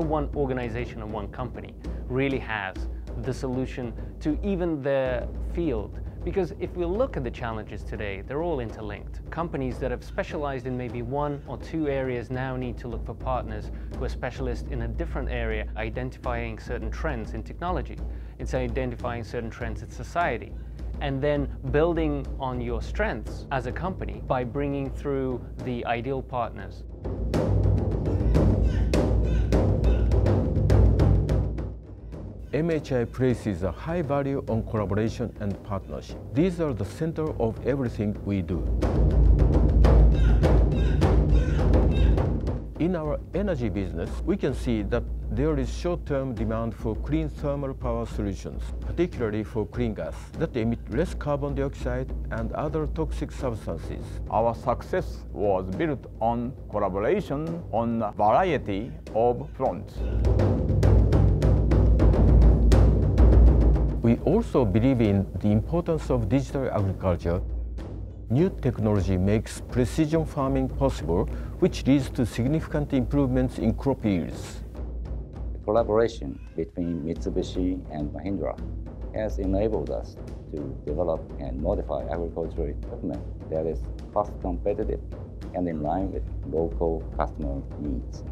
one organization and one company really has the solution to even their field. Because if we look at the challenges today, they're all interlinked. Companies that have specialized in maybe one or two areas now need to look for partners who are specialists in a different area, identifying certain trends in technology. It's identifying certain trends in society and then building on your strengths as a company by bringing through the ideal partners. MHI places a high value on collaboration and partnership. These are the center of everything we do. In our energy business, we can see that there is short-term demand for clean thermal power solutions, particularly for clean gas, that emit less carbon dioxide and other toxic substances. Our success was built on collaboration on a variety of fronts. We also believe in the importance of digital agriculture New technology makes precision farming possible, which leads to significant improvements in crop yields. The collaboration between Mitsubishi and Mahindra has enabled us to develop and modify agricultural equipment that is cost competitive and in line with local customer needs.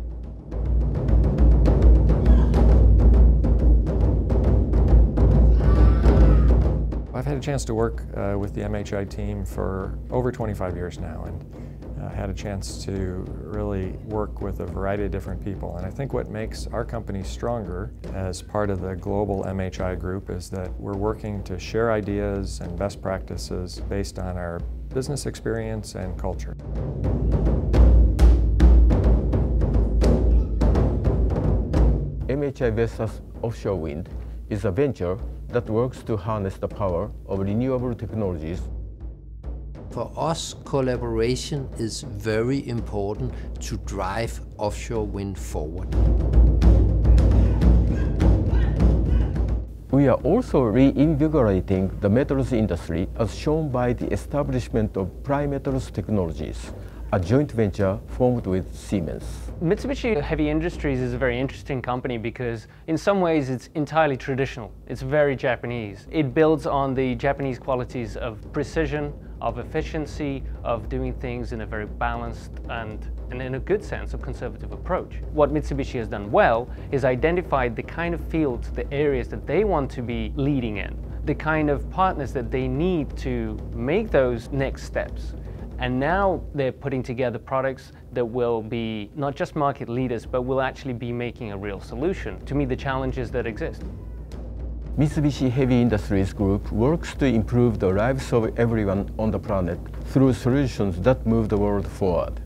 I've had a chance to work uh, with the MHI team for over 25 years now and uh, had a chance to really work with a variety of different people. And I think what makes our company stronger as part of the global MHI group is that we're working to share ideas and best practices based on our business experience and culture. MHI Vestas Offshore Wind is a venture that works to harness the power of renewable technologies. For us, collaboration is very important to drive offshore wind forward. We are also reinvigorating the metals industry as shown by the establishment of Primetals Technologies, a joint venture formed with Siemens. Mitsubishi Heavy Industries is a very interesting company because in some ways it's entirely traditional. It's very Japanese. It builds on the Japanese qualities of precision, of efficiency, of doing things in a very balanced and, and in a good sense, a conservative approach. What Mitsubishi has done well is identified the kind of fields, the areas that they want to be leading in, the kind of partners that they need to make those next steps. And now they're putting together products that will be not just market leaders, but will actually be making a real solution to meet the challenges that exist. Mitsubishi Heavy Industries Group works to improve the lives of everyone on the planet through solutions that move the world forward.